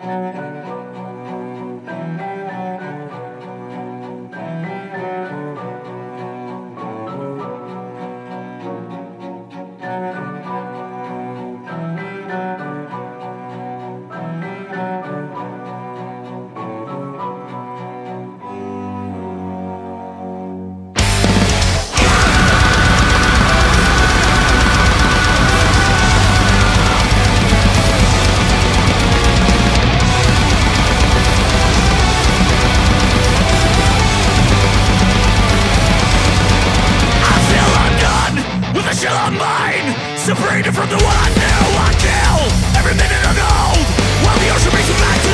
You. online Separated from the one I knew I kill. Every minute I know. While the ocean makes back.